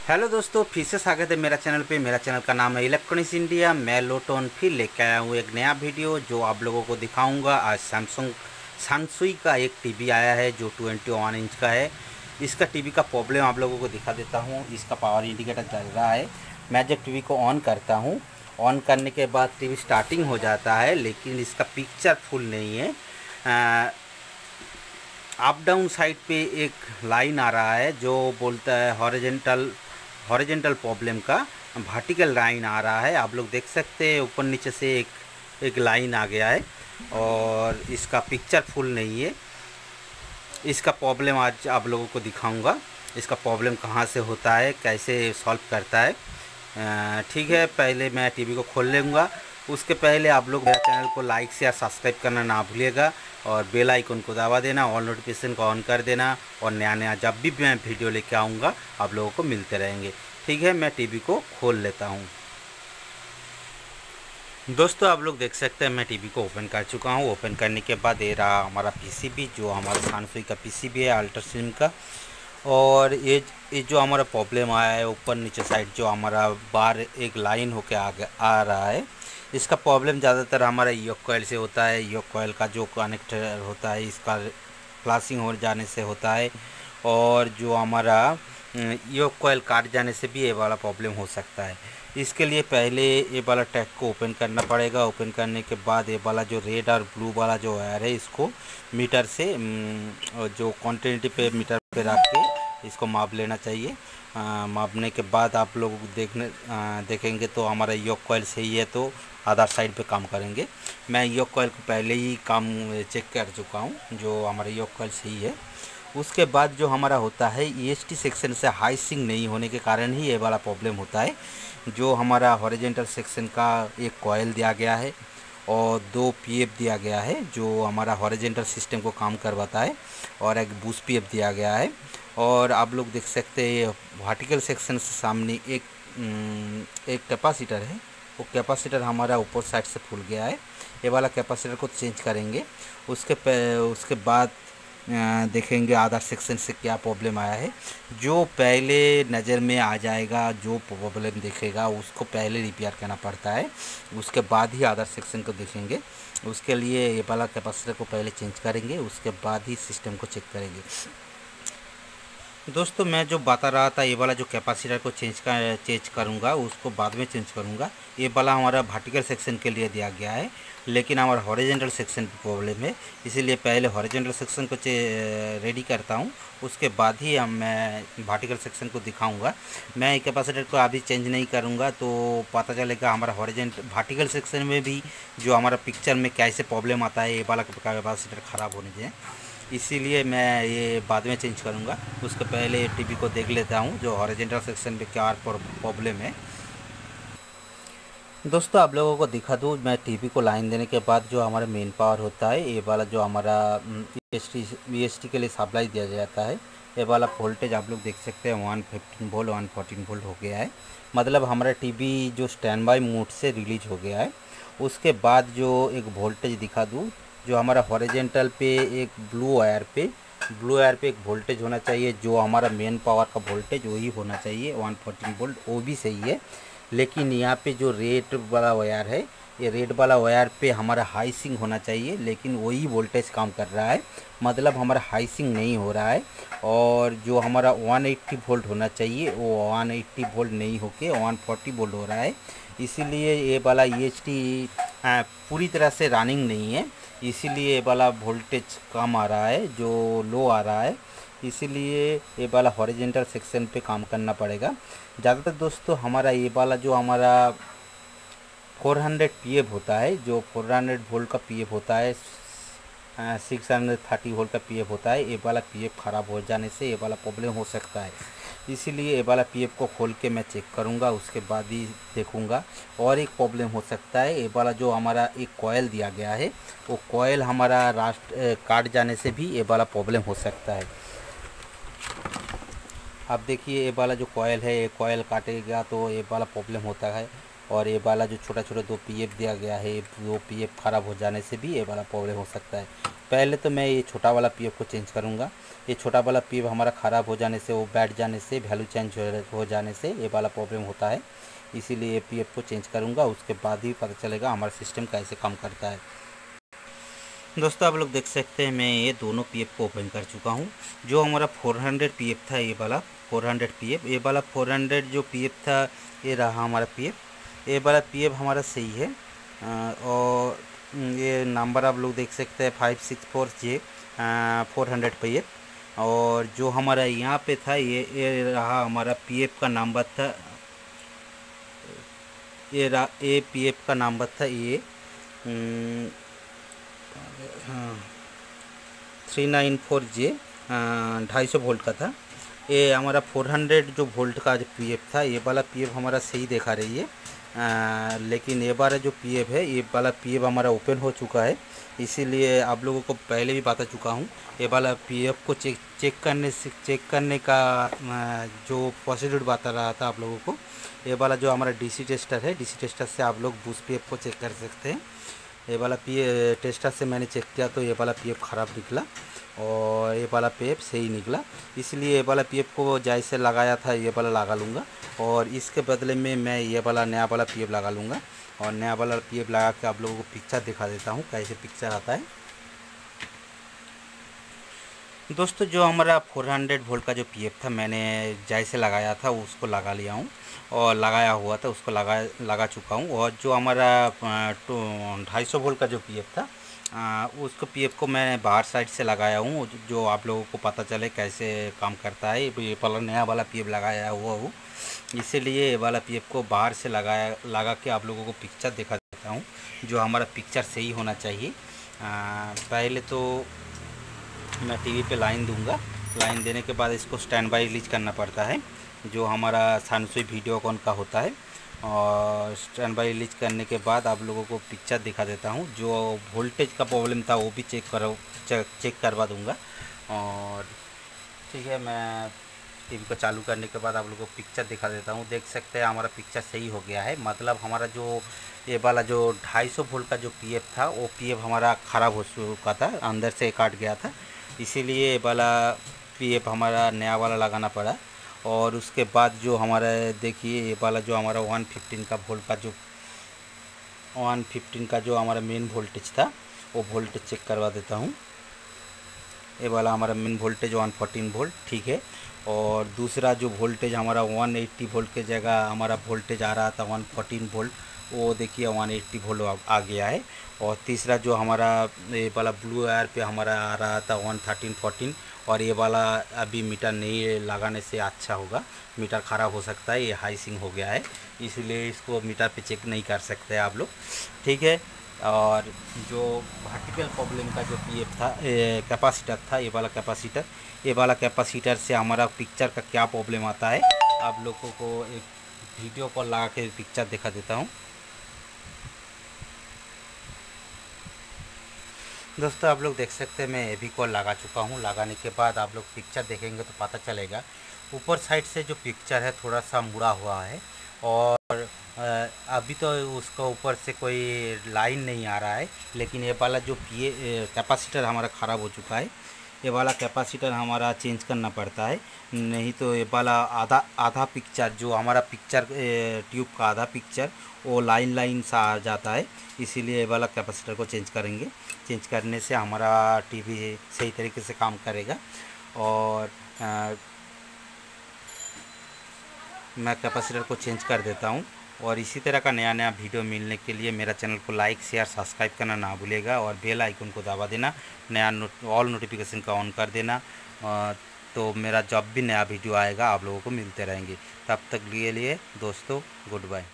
Hello दोस्तों, फिर से स्वागत है मेरा चैनल पे। मेरा चैनल का नाम है इलेक्ट्रॉनिक्स इंडिया मैं लोटोन फिर लेकर आया हूँ एक नया वीडियो जो आप लोगों को दिखाऊँगा। आज सैमसंग सनसुई का एक टीवी आया है जो ट्वेंटी वन इंच का है। इसका टीवी का प्रॉब्लम आप लोगों को दिखा देता हूँ। इसका पावर इंडिकेटर चल रहा है। मैं जब टी को ऑन करता हूँ। ऑन करने के बाद टीवी स्टार्टिंग हो जाता है, लेकिन इसका पिक्चर फुल नहीं है। अप डाउन साइड पे एक लाइन आ रहा है जो बोलता है हॉरिजेंटल हॉरिजेंटल प्रॉब्लम का वर्टिकल लाइन आ रहा है। आप लोग देख सकते हैं, ऊपर नीचे से एक एक लाइन आ गया है और इसका पिक्चर फुल नहीं है। इसका प्रॉब्लम आज आप लोगों को दिखाऊँगा। इसका प्रॉब्लम कहाँ से होता है, कैसे सॉल्व करता है। ठीक है, पहले मैं टीवी को खोल लूँगा। उसके पहले आप लोग मेरे चैनल को लाइक या सब्सक्राइब करना ना भूलिएगा और बेल आइकन को दबा देना ऑल नोटिफिकेशन को ऑन कर देना और नया नया जब भी मैं वीडियो लेके आऊँगा, आप लोगों को मिलते रहेंगे। ठीक है, मैं टीवी को खोल लेता हूँ। दोस्तों, आप लोग देख सकते हैं, मैं टीवी को ओपन कर चुका हूँ। ओपन करने के बाद ये रहा हमारा पीसीबी जो हमारा सानसुई का पीसीबी है अल्ट्रा सिम का। और ये ये जो हमारा प्रॉब्लम आया है, ऊपर नीचे साइड जो हमारा बार एक लाइन होके आ आ रहा है। इसका प्रॉब्लम ज़्यादातर हमारा योग कोयल से होता है। योग कोयल का जो कनेक्टर होता है, इसका फ्लासिंग हो जाने से होता है। और जो हमारा योग कोयल काट जाने से भी ये वाला प्रॉब्लम हो सकता है। इसके लिए पहले ये वाला टैग को ओपन करना पड़ेगा। ओपन करने के बाद ये वाला जो रेड और ब्लू वाला जो वायर है इसको मीटर से जो क्वान्टिटी पे मीटर पे रख के इसको माप लेना चाहिए। मापने के बाद आप लोग देखने आ, देखेंगे तो हमारा योग कोयल सही है तो आधार साइड पे काम करेंगे। मैं योग कोयल को पहले ही काम चेक कर चुका हूँ जो हमारा योग कोयल सही है। उसके बाद जो हमारा होता है ई e सेक्शन से हाई सिंग नहीं होने के कारण ही ये वाला प्रॉब्लम होता है। जो हमारा हॉरिजेंटल सेक्शन का एक कोयल दिया गया है और दो पीएफ दिया गया है, जो हमारा हॉरिजेंटल सिस्टम को काम करवाता है और एक बूस पीएफ दिया गया है। और आप लोग देख सकते हैं वर्टिकल सेक्शन से सामने एक एक कैपेसिटर है। वो कैपेसिटर हमारा ऊपर साइड से फूल गया है। ये वाला कैपेसिटर को चेंज करेंगे। उसके उसके बाद देखेंगे आधार सेक्शन से क्या प्रॉब्लम आया है। जो पहले नज़र में आ जाएगा, जो प्रॉब्लम देखेगा, उसको पहले रिपेयर करना पड़ता है। उसके बाद ही आधार सेक्शन को देखेंगे। उसके लिए ये वाला कैपेसिटर को पहले चेंज करेंगे, उसके बाद ही सिस्टम को चेक करेंगे। दोस्तों, मैं जो बता रहा था, ये वाला जो कैपेसिटर को चेंज कर चेंज करूँगा, उसको बाद में चेंज करूँगा, ये वाला हमारा वर्टिकल सेक्शन के लिए दिया गया है, लेकिन हमारा हॉरिजेंटल सेक्शन की प्रॉब्लम है, इसीलिए पहले हॉरिजेंटल सेक्शन को रेडी करता हूँ, उसके बाद ही हम, मैं वर्टिकल सेक्शन को दिखाऊँगा। मैं कैपेसिटर को अभी चेंज नहीं करूँगा तो पता चलेगा हमारा हॉरिजेंट वर्टिकल सेक्शन में भी जो हमारा पिक्चर में कैसे प्रॉब्लम आता है, ये वाला कैपेसिटर ख़राब होने से इसीलिए मैं ये बाद में चेंज करूँगा। उसके पहले टीवी को देख लेता हूँ, जो हॉरिजेंटल सेक्शन पे क्या प्रॉब्लम है। दोस्तों, आप लोगों को दिखा दूँ, मैं टीवी को लाइन देने के बाद जो हमारा मेन पावर होता है, ये वाला जो हमारा ई एस टी के लिए सप्लाई दिया जाता है, ये वाला वोल्टेज आप लोग देख सकते हैं one fifteen volt one fourteen volt हो गया है। मतलब हमारा टीवी जो स्टैंड बाई मोड से रिलीज़ हो गया है। उसके बाद जो एक वोल्टेज दिखा दूँ जो हमारा हॉरिजेंटल पे एक ब्लू वायर पे ब्लू वायर पे एक वोल्टेज होना चाहिए, जो हमारा मेन पावर का वोल्टेज वही होना चाहिए वन फोर्टीन वोल्ट वो भी सही है। लेकिन यहाँ पे जो रेड वाला वायर है, ये रेड वाला वायर पे हमारा हाई सिंग होना चाहिए, लेकिन वही वोल्टेज काम कर रहा है। मतलब हमारा हाई सिंग नहीं हो रहा है, और जो हमारा 180 वोल्ट होना चाहिए, वो 180 वोल्ट नहीं होके 140 वोल्ट हो रहा है। इसीलिए ये वाला ई एच पूरी तरह से रनिंग नहीं है। इसीलिए ये वाला वोल्टेज कम आ रहा है, जो लो आ रहा है, इसीलिए ये वाला हॉरिजेंटल सेक्शन पे काम करना पड़ेगा। ज़्यादातर दोस्तों, हमारा ये वाला जो हमारा 400 हंड्रेड होता है, जो 400 हंड्रेड वोल्ट का पीएफ होता है सिक्स हंड्रेड थर्टी वोल्ट का पीएफ होता है, ये वाला पी ख़राब हो जाने से ये वाला प्रॉब्लम हो सकता है। इसीलिए ये वाला पीएफ को खोल के मैं चेक करूँगा, उसके बाद ही देखूँगा। और एक प्रॉब्लम हो सकता है, ये वाला जो हमारा एक कोयल दिया गया है, वो कोयल हमारा राष्ट्र काट जाने से भी ये वाला प्रॉब्लम हो सकता है। अब देखिए, ये वाला जो कोयल है, ये कोयल काटेगा तो ये वाला प्रॉब्लम होता है। और ये वाला जो छोटा छोटा दो पीएफ दिया गया है, वो पीएफ ख़राब हो जाने से भी ये वाला प्रॉब्लम हो सकता है। पहले तो मैं ये छोटा वाला पीएफ को चेंज करूँगा। ये छोटा वाला पीएफ हमारा ख़राब हो जाने से, वो बैठ जाने से वैल्यू चेंज हो जाने से ये वाला प्रॉब्लम होता है। इसीलिए ये पीएफ को चेंज करूँगा, उसके बाद ही पता चलेगा हमारा सिस्टम कैसे काम करता है। दोस्तों, आप लोग देख सकते हैं, मैं ये दोनों पीएफ को ओपन कर चुका हूँ। जो हमारा 400 पी था, ये वाला 400 पी ये वाला 400 जो पीएफ था, ये रहा हमारा पी ये वाला पीएफ हमारा सही है और ये नंबर आप लोग देख सकते हैं five six four J four hundred पे पी और जो हमारा यहाँ पे था, ये ये रहा हमारा पीएफ का नंबर था। ये रहा ए पीएफ का नंबर था, ये थ्री नाइन फोर जे ढाई सौ वोल्ट का था। ये हमारा फोर हंड्रेड जो वोल्ट का जो पीएफ था, ये वाला पीएफ हमारा सही देखा रही है। लेकिन ये बार जो पीएफ है, ये वाला पीएफ हमारा ओपन हो चुका है। इसीलिए आप लोगों को पहले भी बता चुका हूँ, ये वाला पीएफ को चेक चेक करने से चेक करने का जो प्रोसीड्यूर बता रहा था आप लोगों को, ये वाला जो हमारा डीसी टेस्टर है डीसी टेस्टर से आप लोग बूस पी को चेक कर सकते हैं। ये वाला पी टेस्टर से मैंने चेक किया तो ये वाला पी ख़राब निकला और ये वाला पी सही निकला। इसलिए ये वाला पी को जैसे लगाया था, ये वाला लगा लूँगा और इसके बदले में मैं ये वाला नया वाला पी लगा लूँगा और नया वाला पी लगा के आप लोगों को पिक्चर दिखा देता हूँ, कैसे पिक्चर आता है। दोस्तों जो हमारा 400 वोल्ट का जो पीएफ था मैंने जैसे लगाया था उसको लगा लिया हूँ। और लगाया हुआ था उसको लगा लगा चुका हूँ। और जो हमारा ढाई सौ वोल्ट का जो पीएफ था आ, उसको पीएफ को मैं बाहर साइड से लगाया हूँ। जो आप लोगों को पता चले कैसे काम करता है ये वाला नया वाला पीएफ लगाया हुआ हूँ। इसीलिए ये वाला पीएफ को बाहर से लगाया लगा के आप लोगों को पिक्चर दिखा देता हूँ जो हमारा पिक्चर सही होना चाहिए। आ, पहले तो मैं टीवी पे लाइन दूँगा। लाइन देने के बाद इसको स्टैंड बाई रिलीज़ करना पड़ता है, जो हमारा सानसुई वीडियोकॉन का होता है। और स्टैंड बाई रिलीज़ करने के बाद आप लोगों को पिक्चर दिखा देता हूँ। जो वोल्टेज का प्रॉब्लम था, वो भी चेक करो चेक करवा दूँगा। और ठीक है, मैं टीवी को चालू करने के बाद आप लोगों को पिक्चर दिखा देता हूँ। देख सकते हैं हमारा पिक्चर सही हो गया है। मतलब हमारा जो, ये वाला जो 250 वोल्ट का जो पीएफ था, वो पीएफ हमारा ख़राब हो चुका था, अंदर से काट गया था। इसीलिए वाला पीएफ हमारा नया वाला लगाना पड़ा। और उसके बाद जो हमारा, देखिए ये वाला जो हमारा वन फिफ्टीन का वोल्ट का जो वन फिफ्टीन का जो हमारा मेन वोल्टेज था, वो वोल्टेज चेक करवा देता हूँ। ये वाला हमारा main voltage one fourteen volt ठीक है। और दूसरा जो वोल्टेज हमारा वन एट्टी वोल्ट के जगह हमारा वोल्टेज आ रहा था वन फोर्टीन वोल्ट वो देखिए वन एट्टी वोल्ट आ गया है और तीसरा जो हमारा, ये वाला ब्लू एयर पे हमारा आ रहा था वन थर्टीन फोर्टीन और ये वाला अभी मीटर नहीं लगाने से अच्छा होगा। मीटर ख़राब हो सकता है, ये हाई सिंग हो गया है। इसलिए इसको मीटर पे चेक नहीं कर सकते आप लोग। ठीक है? और जो वर्टिकल प्रॉब्लम का जो पीएफ था कैपेसिटर था, ये वाला कैपेसिटर ये वाला कैपेसिटर से हमारा पिक्चर का क्या प्रॉब्लम आता है, आप लोगों को एक वीडियो कॉल लगा के पिक्चर दिखा देता हूँ। दोस्तों, आप लोग देख सकते हैं, मैं एबी कॉल लगा चुका हूँ। लगाने के बाद आप लोग पिक्चर देखेंगे तो पता चलेगा। ऊपर साइड से जो पिक्चर है, थोड़ा सा मुड़ा हुआ है और अभी तो उसका ऊपर से कोई लाइन नहीं आ रहा है, लेकिन ये वाला जो पी कैपेसिटर हमारा ख़राब हो चुका है। ये वाला कैपेसिटर हमारा चेंज करना पड़ता है। नहीं तो ये वाला आधा आधा पिक्चर जो हमारा पिक्चर ट्यूब का आधा पिक्चर वो लाइन लाइन सा आ जाता है। इसीलिए ये वाला कैपेसिटर को चेंज करेंगे। चेंज करने से हमारा टीवी सही तरीके से काम करेगा। और आ, मैं कैपेसिटर को चेंज कर देता हूँ। और इसी तरह का नया नया वीडियो मिलने के लिए मेरा चैनल को लाइक, शेयर, सब्सक्राइब करना ना भूलेगा और बेल आइकन को दबा देना, नया ऑल नोटिफिकेशन का ऑन कर देना। तो मेरा जब भी नया वीडियो आएगा, आप लोगों को मिलते रहेंगे। तब तक लिए लिए दोस्तों, गुड बाय।